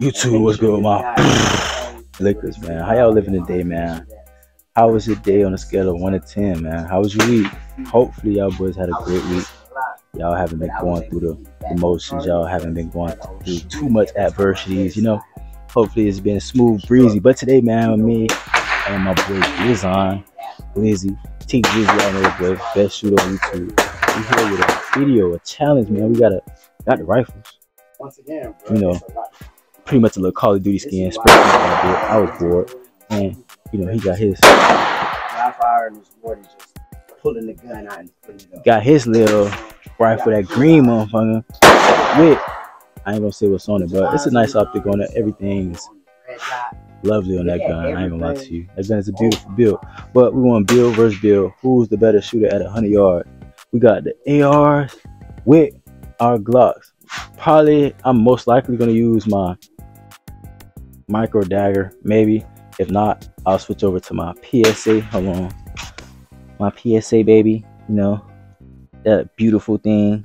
YouTube, what's good with my Blickers, man? How y'all living today, man? How was your day on a scale of one to ten, man? How was your week? Hopefully, y'all boys had a great week. Y'all haven't been going through the emotions. Y'all haven't been going through too much adversities, you know. Hopefully, it's been smooth, breezy. But today, man, with me and my boy Blizzon, Blizzy, T Blizzy, y'all know the boy, best shooter on YouTube. We here with a video, a challenge, man. We got a got the rifles. Once again, You know, pretty much a little Call of Duty skin. Spray paint on a bit. I was bored, and you know he got his rifle and his boy just pulling the gun out and it got his little rifle, that green motherfucker. With I ain't gonna say what's on it, but it's a nice optic on it. Everything is Red dot. lovely on that gun. I ain't gonna lie to you. That gun is a beautiful build. But we want build versus build. Who's the better shooter at 100 yards? We got the ARs with our Glocks. Probably, I'm most likely gonna use my micro dagger, maybe. If not, I'll switch over to my PSA. Hold on, my PSA baby. You know that beautiful thing.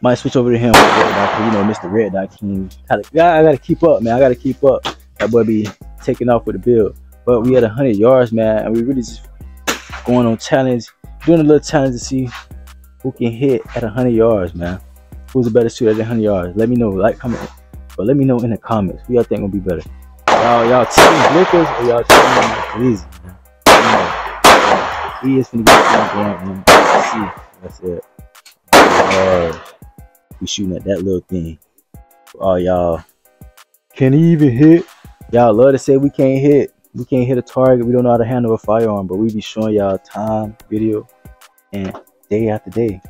Might switch over to him, you know, Mr. Red Dot King. I gotta keep up, man. I gotta keep up. That boy be taking off with the build. But we had 100 yards, man, and we really just going on challenge, doing a little challenge to see who can hit at 100 yards, man. Who's the better shooter at 100 yards? Let me know, like, comment, but let me know in the comments who y'all think will be better. Y'all, y'all team Blickers or y'all team know. He is finna get this going, man. Let's see. That's it. Yards. We shooting at that little thing. All y'all can he even hit? Y'all love to say we can't hit. We can't hit a target. We don't know how to handle a firearm, but we be showing y'all time, video, and day after day.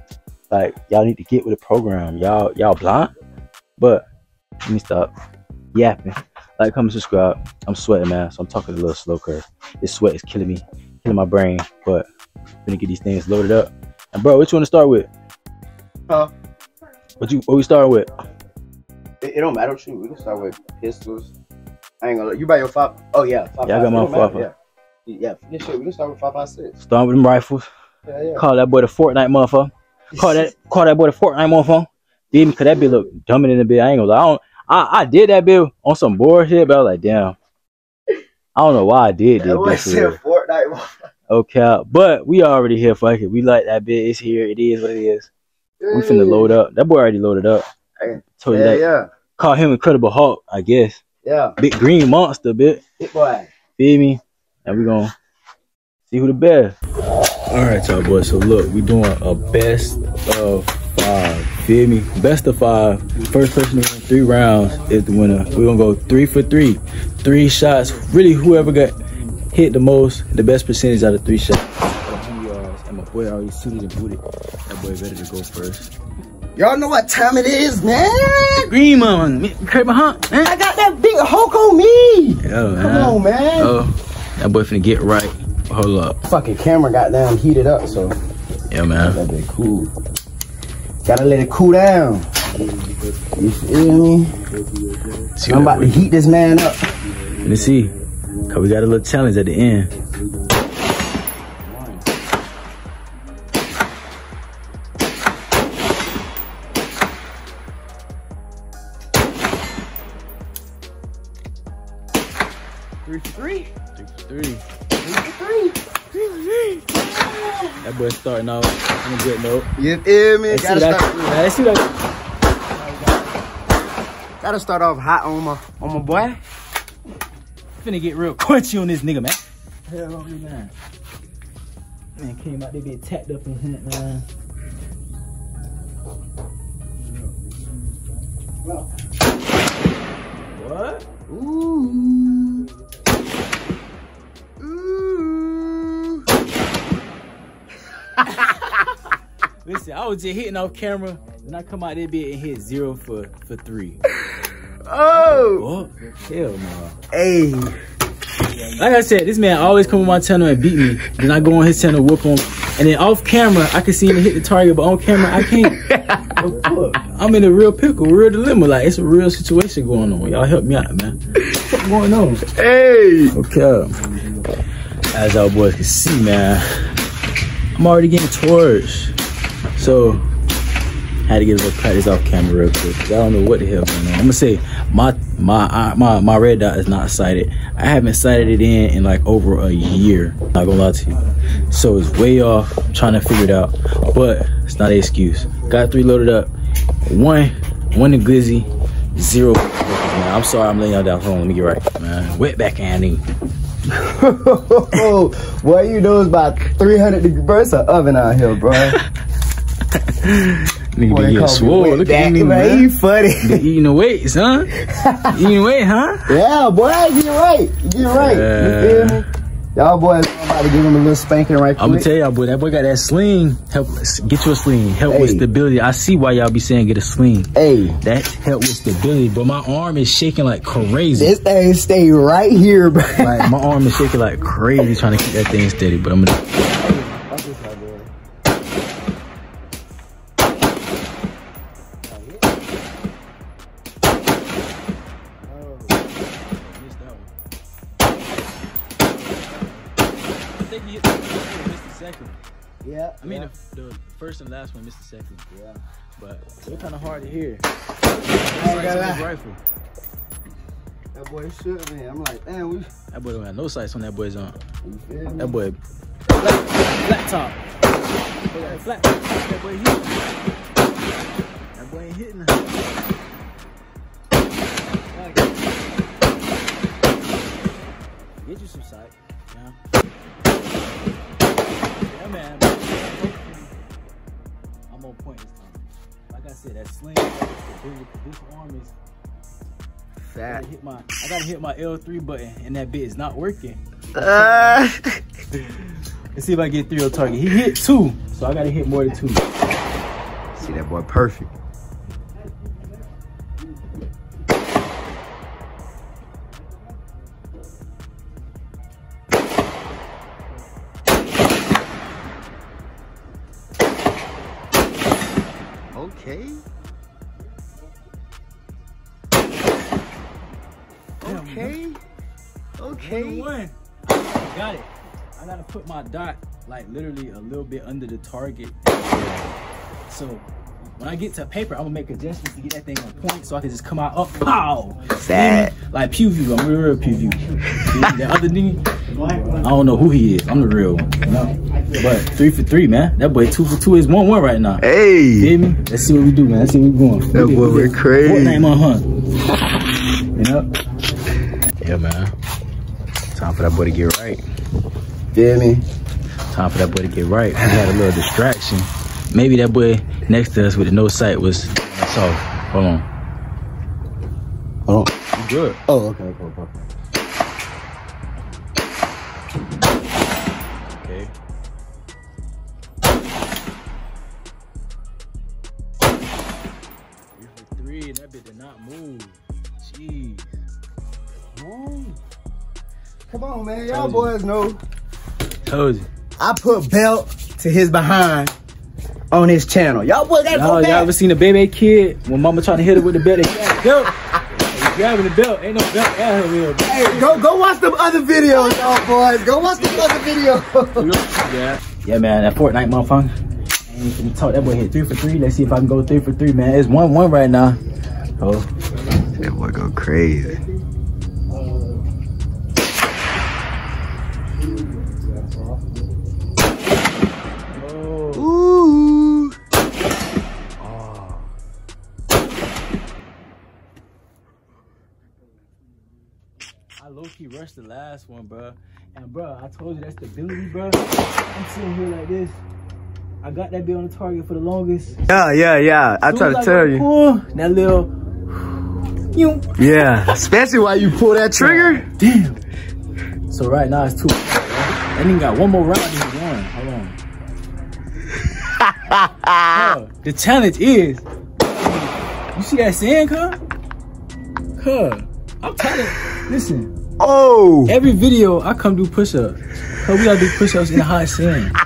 Like y'all need to get with the program. Y'all y'all blind. But let me stop yapping. Like, comment, subscribe. I'm sweating, man. So I'm talking a little slow cause this sweat is killing me, killing my brain. But I'm gonna get these things loaded up. And bro, what you wanna start with? Huh? What you what we starting with? It, it don't matter. Shoot, we can start with pistols. I ain't gonna you buy your five. Oh yeah, five. Yeah, I got my don't matter, five, Yeah, yeah. This shit, we can start with five five six. Starting with them rifles. Yeah, yeah. Call that boy the Fortnite motherfucker. Call that call that boy the Fortnite motherfucker. Didn't cause that be look dumbing in the bit. I ain't gonna lie. I, don't, I, I did that bit on some bullshit, but I was like, damn. I don't know why I did That that boy bit. for said real. Fortnite. Okay, but we already here. Fuck it. We like that bit. It's here. It is what it is. We finna load up. That boy already loaded up. Hey, Told you Yeah, that. yeah, Call him Incredible Hulk, I guess. yeah. Big green monster, bit. Hit boy. Feel me? And we gonna see who the best. All right, y'all boys. So look, we doing a best of five. Feel me? Best of five. First person to win three rounds is the winner. We're gonna go three for three. Three shots. Really, whoever got hit the most, the best percentage out of three shots. And my boy already suited and booted. That boy ready to go first. Y'all know what time it is, man. Green man, Kirby Hunt, man. I got that big Hulk on me. Yo, man. Come on, man. Oh, that boy finna get right. Hold up. Fucking camera got damn heated up, so Yeah, man. that bit cool. Gotta let it cool down. You feel me? See I'm about to heat this man up. Let me see. Cause we got a little challenge at the end. Three for three. Three for three. Three for three. That boy starting out on a good note. You feel me? Let's see Gotta that. start, Let's see that. gotta start off hot on my on my boy. Finna get real crunchy on this nigga, man. Hell on me, man. Man came out there get tacked up in here, man. What? I was just hitting off camera, and I come out there bit and hit zero for for three. Oh. What? Hell no. Hey. Like I said, this man always come on my channel and beat me. Then I go on his channel, whoop him, and then off camera I can see him hit the target, but on camera I can't. Fuck. I'm in a real pickle, real dilemma. Like it's a real situation going on. Y'all help me out, man. What's going on? Hey. Okay. As y'all boys can see, man, I'm already getting torched. So, had to get a little practice off camera real quick. I don't know what the hell going on. I'm gonna say my my my my red dot is not sighted. I haven't sighted it in in like over a year. Not gonna lie to you. So it's way off. I'm trying to figure it out, but it's not an excuse. Got three loaded up. One one in glizzy, zero. Man, I'm sorry, I'm laying y'all down. Hold on, let me get right, man. Wet back Andy. Boy, you know it's about 300 degrees. Bro, it's an oven out here, bro. Nigga Boy, be they getting call swole. Look at me, man. You funny. They eating the weights, huh? eating weight, huh? yeah, boy, you get right. You get right. Yeah. You feel me? Y'all boys, I'm about to give him a little spanking right quick. I'm gonna tell y'all, boy, that boy got that sling. Help, get you a sling. Help with stability. I see why y'all be saying get a sling. hey, That help with stability, but my arm is shaking like crazy. this thing stay right here, bro. Like my arm is shaking like crazy trying to keep that thing steady. But I'm gonna. Yeah. I mean, the, the first and last one missed the second, yeah. but they're kind of hard to hear. I ain't gonna rifle. That boy shook me. I'm like, damn, we. That boy don't have no sights on that boy's arm. You feel me? That boy flat, flat top. Boy got a flat top. That boy hit. That boy ain't hitting. Get you some sight. Yeah. Yeah, man. Point this time. Like I said, that sling, this, arm is. I Fat. gotta hit my, I gotta hit my L3 button, and that bit is not working. Uh, Let's see if I get three on target. He hit two, so I gotta hit more than two. see that boy perfect. Okay. Okay. Okay. One. Got it. I gotta put my dot like literally a little bit under the target. So when I get to paper, I'm gonna make adjustments to get that thing on point so I can just come out up. Pow! Sad. Like Pew View. I'm the real Pew View. the other nigga, I don't know who he is. I'm the real one. You know? But three for three, man. That boy two for two is one one right now. Hey. Feel me? Let's see what we do, man. Let's see what we going. That boy went crazy. Fortnite on hunt. You know? Yeah, man. Time for that boy to get right. Feel me? Time for that boy to get right. We had a little distraction. Maybe that boy next to us with the no sight was that's off. Hold on. Hold on. You good. Oh, okay, cool, cool. Okay. Come on, man. Y'all boys know. Told you. I put belt to his behind on his channel. Y'all boys gotta Y'all, go y'all ever seen a baby kid when mama trying to hit her with the belt? They grab the belt. Grabbing the belt. Ain't no belt at her real. Hey, go go watch them other videos, y'all boys. Go watch them other videos. Yeah. Yeah, man. That Fortnite motherfucker. Ain't finna talk. That boy hit three for three. Let's see if I can go three for three, man. It's one one right now. Oh, that boy go crazy. Rushed the last one, bro. And bro, I told you that stability, bro. I'm sitting here like this. I got that bit on the target for the longest. Yeah, yeah, yeah. I try to I tell you. pull, that little. You. Yeah, especially while you pull that trigger. Damn. So right now it's two. That nigga got one more round than he won. Hold on. Huh, the challenge is, you see that sand, cuz? Cuz, I'm tired of, listen, Oh. every video I come do push-ups. Cuz we gotta do push-ups in the hot sand.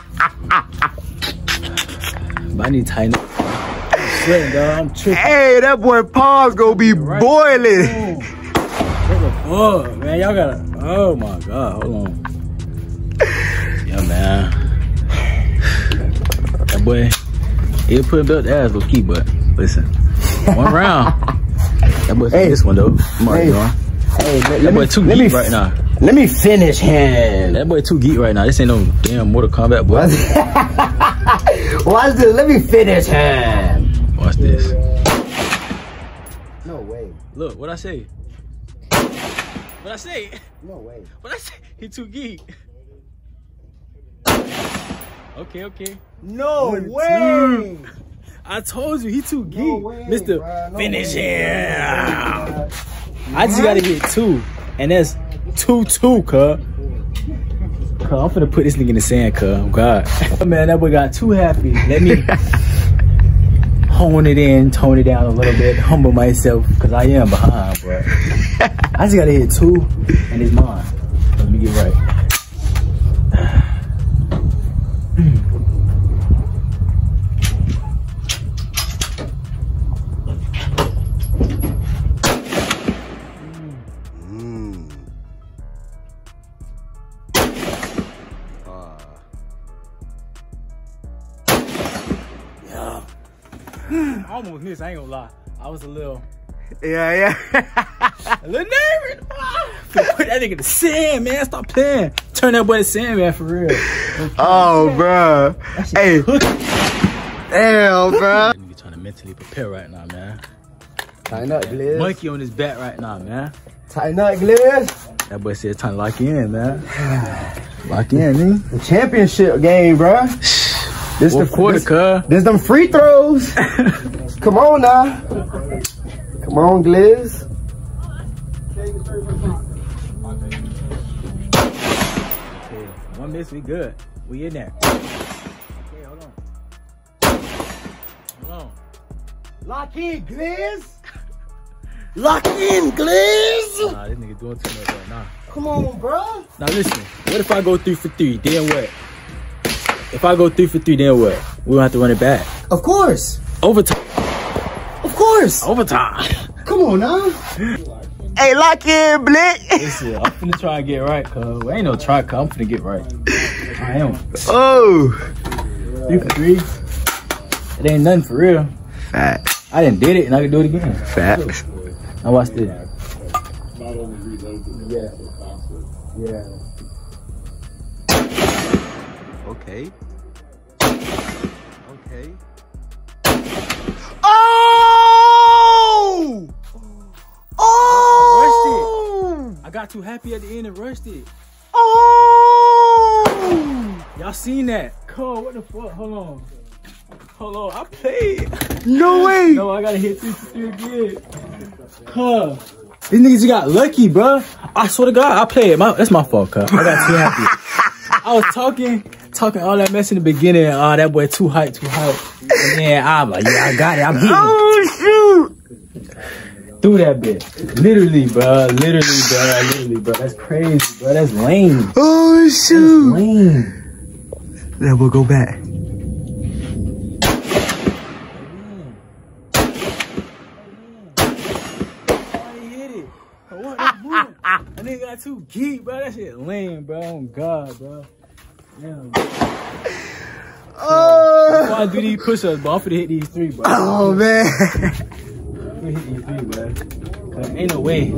But I need to tighten up. I'm sweating, dog. I'm tripping. Hey, that boy Paul's gonna be Right. boiling. Oh, what the fuck, man? Y'all gotta. Oh my god, hold on. Yeah, man. That boy, he'll put a belt to ass low key, but listen, one round. That boy Hey. this one though. On, Hey. know. Hey, let, That let boy me, too let geek me, right now. Let me finish him. That boy too geek right now. This ain't no damn Mortal Kombat boy. Watch this. Let me finish him. Watch this. No way. Look, what I say? What I say? No way. What I say? He too geek. Okay, okay. No way. I told you he too geek. No way, bruh. No Finish way. him. I just gotta get two. And that's two two, cuz. Cuz I'm finna put this nigga in the sand, cuz. Oh God. Man, that boy got too happy. Let me hone it in, tone it down a little bit, humble myself, cause I am behind, bro. I just gotta hit two and it's mine. Let me get right. I almost missed, I ain't gonna lie. I was a little Yeah, yeah. A little nervous. Put that nigga to sand, man. Stop playing. Turn that boy to sand, man, for real. oh, bro. Hey, damn, bro. Nigga trying to mentally prepare right now, man. Tighten up, Gliz. Monkey on his back right now, man. Tighten up, Gliz. That boy said time to lock in, man. Lock in, nigga. The championship game, bro. This the quarter, this, cuz. this them free throws. Come on now. Come on, Gliz. Okay, one miss, we good. We in there. Okay, hold on. Hold on. Lock in, Gliz. Lock in, Gliz. Nah, this nigga doing too much right now. Come on, bro. Now listen, what if I go three for three? Then what? If I go three for three, then what? We gonna have to run it back. Of course. Overtime. Of course. Overtime. Come on now. Hey, lock in, Blick. Listen, I'm finna try and get right, cuz. Ain't no try, cuz. I'm finna get right. I am. Oh. Three for three. It ain't nothing for real. Facts. I didn't did it and I can do it again. Facts. Now watch this. Yeah. Okay. Okay. Got too happy at the end and rushed it. Oh! Y'all seen that? Cuz, what the fuck? Hold on. Hold on. I played. No way! No, I gotta hit this three again. Cuz. These niggas just got lucky, bruh. I swear to God, I played. My, that's my fault, cuz. I got too happy. I was talking, talking all that mess in the beginning. Oh, that boy too hype, too hype. And then ah, I'm like, yeah, I got it. I'm hitting. Oh through that bit. Literally, bro. Literally, bro. Literally, bro. That's crazy, bro. That's lame. Oh shoot! Lame. Then we'll go back. Why he hit it? What? That nigga got too geek, bro. That shit lame, bro. Oh God, bro. Damn. Bro. Oh! Why I do these push-ups, bro? I'm finna hit these three, bro. Oh man! I'm finna hit these three, bro. Ain't no way.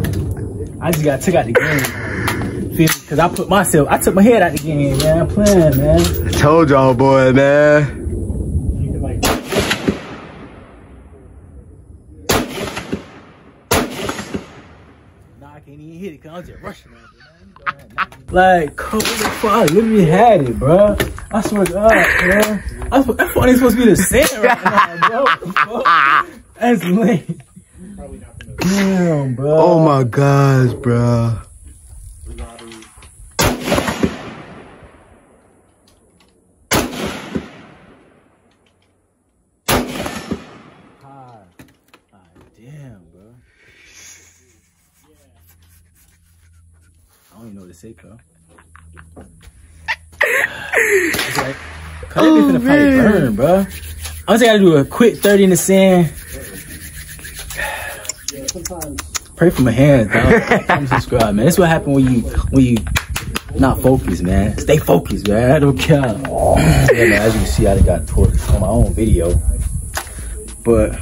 I just got took out the game. Feel? Cause I put myself, I took my head out the game, man. I'm playing, man. I told y'all, boy, man. Nah, I can't even hit it because I was just rushing at man. Like, come the fuck? I literally had it, bro. I swear to God, man. I, that's why they supposed to be the center right now, bro. That's lame. Damn, bro. Oh my gosh, bro. God. God damn, bro. I don't even know what to say, cuz. It's like, cuz they Oh, finna fight man. burn, bro. I just gotta do a quick 30 in the sand. Pray for my hands, dog. Subscribe, man. That's what happened when you when you not focused, man. Stay focused, man. I don't care. yeah, man, as you can see, I got torched on my own video. But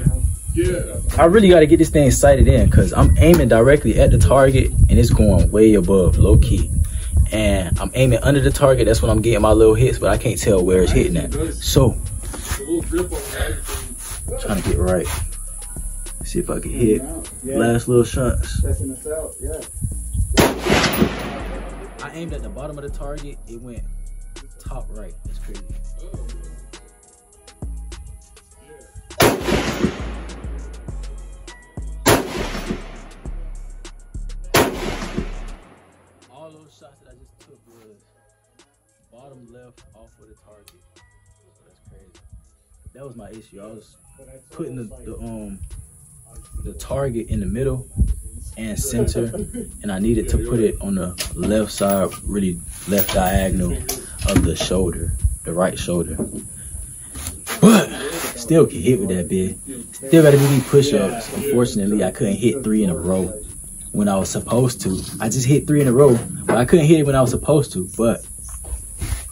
I really got to get this thing sighted in because I'm aiming directly at the target and it's going way above, low key. And I'm aiming under the target. That's when I'm getting my little hits, but I can't tell where it's hitting at. So, trying to get right. See if I can hit last little shots. I aimed at the bottom of the target. It went top right. That's crazy. All those shots that I just took was bottom left off of the target. So that's crazy. That was my issue. I was putting the, the um the target in the middle and center, and I needed to put it on the left side, really left diagonal of the shoulder, the right shoulder. But still can hit with that bit. Still gotta do these push-ups. Unfortunately, I couldn't hit three in a row when I was supposed to. I just hit three in a row, but I couldn't hit it when I was supposed to. But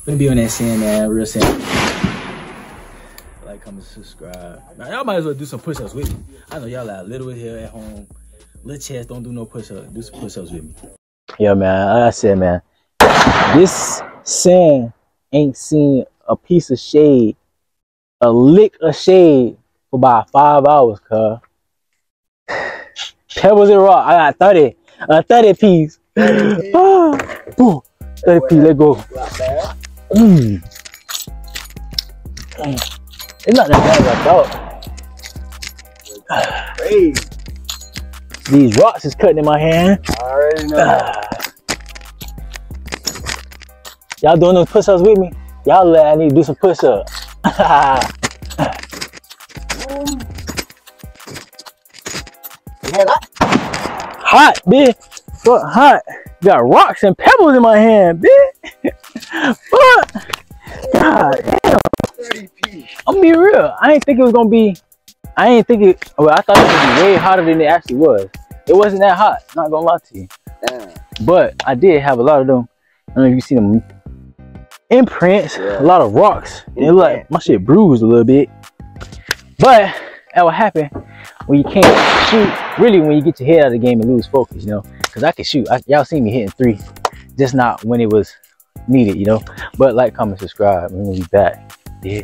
gonna be on that saying, man, real saying. Like, comment, subscribe. Now, y'all might as well do some push-ups with me. I know y'all like little here at home. Little chest, don't do no push-ups. Do some push-ups with me. Yeah, man. Like I said, man, this sand ain't seen a piece of shade, a lick of shade for about five hours, cuz. Pebbles and rock. I got 30. A 30 piece. Ah, boom. 30 piece, let go. Mm. Mm. It's not that bad as I thought. Crazy. These rocks is cutting in my hand. I already know. Y'all doing those push-ups with me? Y'all let I need to do some push-ups. Hot, bitch. Fuck hot. Got rocks and pebbles in my hand, bitch. Fuck. God damn. 30p. I'm gonna be real. I ain't think it was gonna be. I ain't think it. Well, I thought it was gonna be way hotter than it actually was. It wasn't that hot. Not gonna lie to you. Damn. But I did have a lot of them. I don't know if you see them imprints. Yeah. A lot of rocks. And it like my shit bruised a little bit. But that what happen when you can't shoot. Really, when you get your head out of the game and lose focus, you know. Cause I can shoot. I, y'all see me hitting three, just not when it was needed, you know. But like, comment, subscribe. and we'll be back. Yeah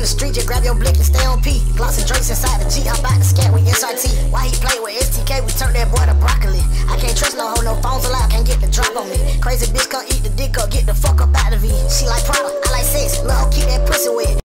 in the street, just grab your blick and stay on P. Glossy drinks inside the G, I'm about to scat with SRT. Why he play with STK, we turn that boy to broccoli. I can't trust no hoe, no phones allowed, can't get the drop on me. Crazy bitch, come eat the dick up, get the fuck up out of me. She like Prada, I like sex, love, keep that pussy wet.